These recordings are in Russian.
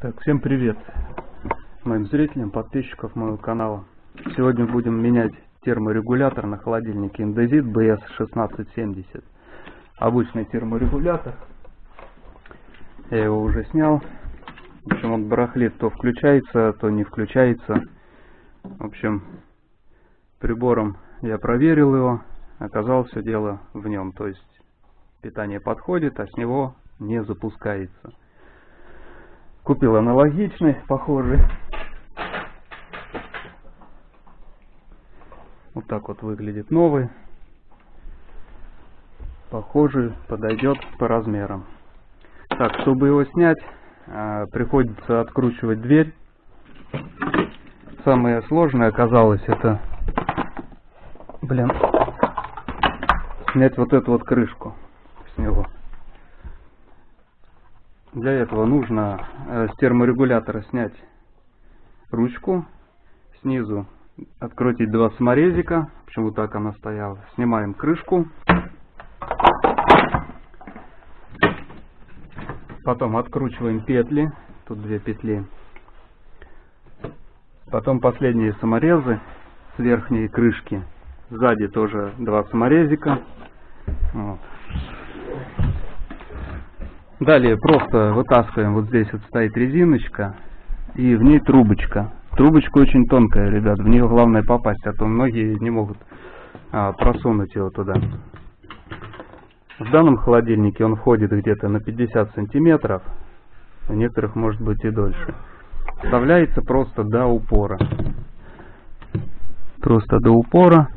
Так, всем привет моим зрителям, подписчиков моего канала. Сегодня будем менять терморегулятор на холодильнике Indesit BS1670. Обычный терморегулятор. Я его уже снял. В общем, он барахлит, то включается, то не включается. В общем, прибором я проверил его. Оказалось, все дело в нем. То есть питание подходит, а с него не запускается. Купил аналогичный, похожий. Вот так вот выглядит новый. Похожий, подойдет по размерам. Так, чтобы его снять, а, приходится откручивать дверь. Самое сложное оказалось это, блин, снять вот эту вот крышку с него. Для этого нужно э, с терморегулятора снять ручку, снизу открутить два саморезика, почему так она стояла. Снимаем крышку. Потом откручиваем петли, тут две петли. Потом последние саморезы с верхней крышки. Сзади тоже два саморезика. Вот. Далее просто вытаскиваем, вот здесь вот стоит резиночка, и в ней трубочка. Трубочка очень тонкая, ребят, в нее главное попасть, а то многие не могут а, просунуть его туда. В данном холодильнике он входит где-то на 50 сантиметров, у некоторых может быть и дольше. Вставляется просто до упора. Просто до упора.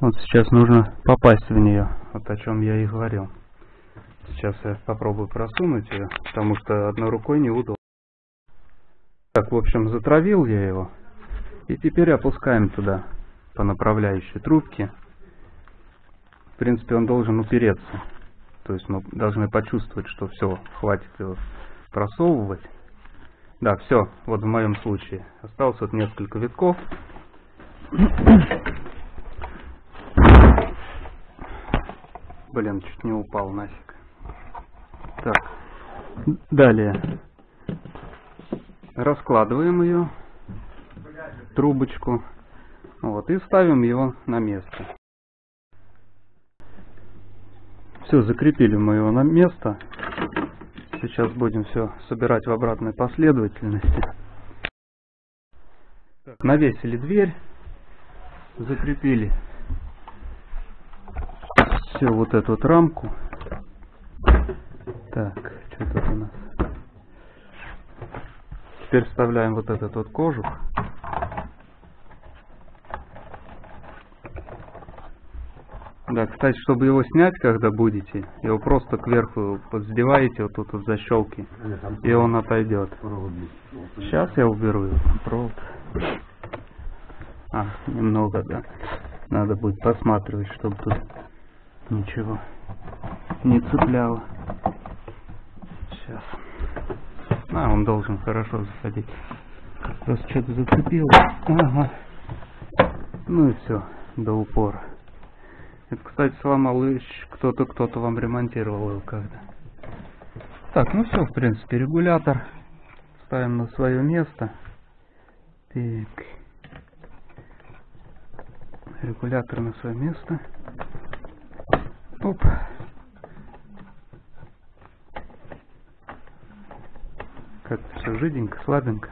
Вот сейчас нужно попасть в нее, вот о чем я и говорил. Сейчас я попробую просунуть ее, потому что одной рукой неудобно. Так, в общем, затравил я его. И теперь опускаем туда по направляющей трубке. В принципе, он должен упереться. То есть мы должны почувствовать, что все, хватит его просовывать. Да, все, вот в моем случае. Осталось вот несколько витков. Блин, чуть не упал нафиг. Далее раскладываем ее, трубочку, вот, и ставим его на место. Все, закрепили мы его на место. Сейчас будем все собирать в обратной последовательности. Так, навесили дверь, закрепили все вот эту вот рамку. Так, у нас? Теперь вставляем вот этот вот кожух. Да, кстати, чтобы его снять, когда будете, его просто кверху подсдеваете вот тут вот защелки, и он отойдет. Сейчас я уберу его, провод. А, немного, да. Надо будет посматривать, чтобы тут ничего не цепляло. Сейчас. А, он должен хорошо заходить. Просто что-то зацепил. Ага. Ну и все, до упора. Это, кстати, сломал кто-то, кто-то вам ремонтировал его когда. Так, ну все, в принципе, регулятор ставим на свое место. Так. Регулятор на свое место. Оп. Как-то все жиденько, слабенько.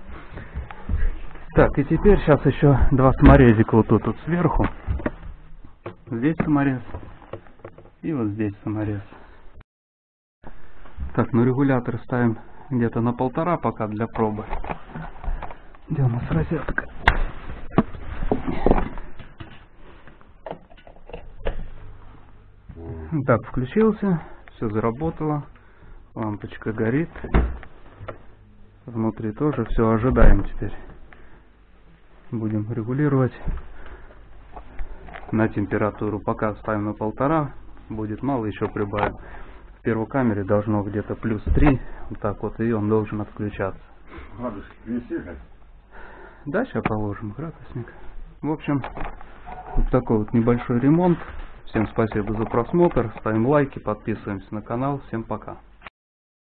Так, и теперь сейчас еще два саморезика вот тут вот сверху. Здесь саморез. И вот здесь саморез. Так, ну регулятор ставим где-то на полтора пока для пробы. Где у нас розетка? Так, включился, все заработало, лампочка горит. Внутри тоже все ожидаем теперь. Будем регулировать на температуру. Пока ставим на полтора, будет мало, еще прибавим. В первой камере должно где-то плюс 3, вот так вот, и он должен отключаться. Градусник Да, сейчас положим градусник. В общем, вот такой вот небольшой ремонт. Всем спасибо за просмотр, ставим лайки, подписываемся на канал. Всем пока.